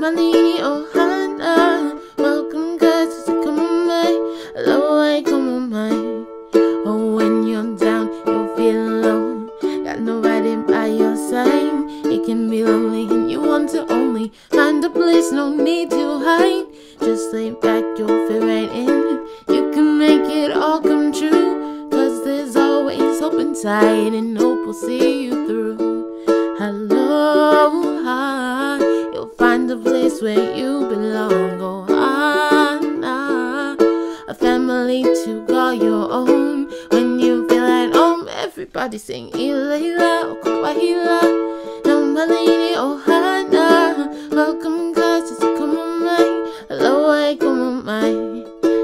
malini ohana Welcome guys to komo mai Aloha komo mai Oh when you're down you feel alone Got nobody by your side It can be lonely and you want to only Find a place no need to hide Just lay back you'll fit right in You can make it all come true Cause there's always hope inside And hope will see you through Aloha, place where you belong. Go on, a family to call your own. When you feel at home, everybody sing Ileila, Okawahila, oh, Namalini, Ohana. Welcome, guys, it's komo mai, Aloha, komo mai.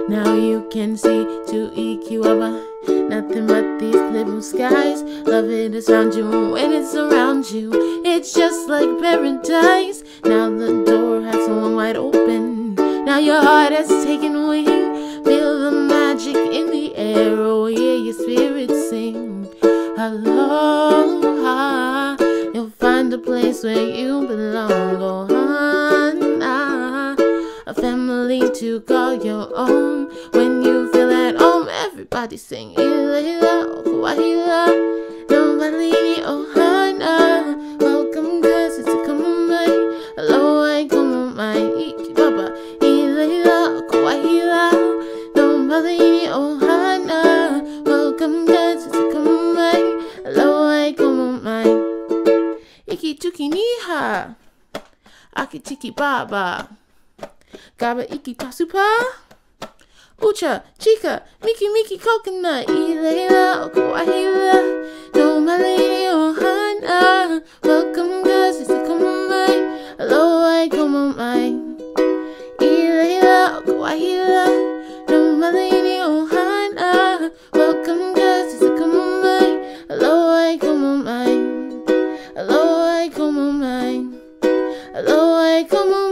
Now you can see to Ikiwaba. Nothing but these blue skies. Love it is around you when it's around you. It's just like paradise. Now the door Now your heart has taken wing. Feel the magic in the air. Oh, hear your spirit sing. Aloha. You'll find a place where you belong. On. A family to call your own. When you feel at home, everybody sing Ila Ila Okuahila Nobody Ohana Guys, it's komo mai Aloha komo mai Iki Tuki Niha Aki Tiki Baba. Gaba Iki Tasupa Ucha, Chica, Miki Miki Coconut, Ilela, Okuahila, No Malay, Ohana, Welcome guys, it's a komo mai, Aloha, come on my, Ilela, Okuahila, No Malay, I come on.